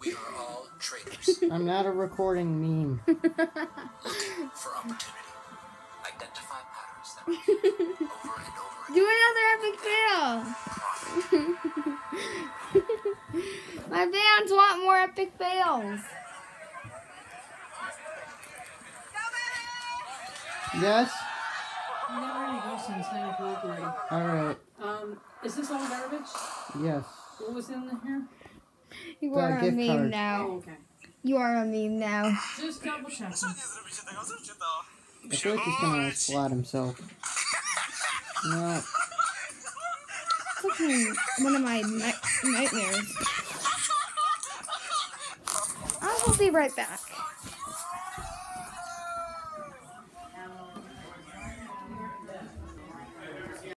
we are all traitors. I'm not a recording meme. For opportunity. Identify patterns that over and over again. Do another epic fail. My fans want more epic fails. Yes? I'm not ready to go since Alright. Um, is this all garbage? Yes. What was in here? You are a meme card. Oh, now. okay. You are a meme now. Just double checking. I feel like he's gonna slot himself. No. Fucking one of my ni- nightmares. I will be right back.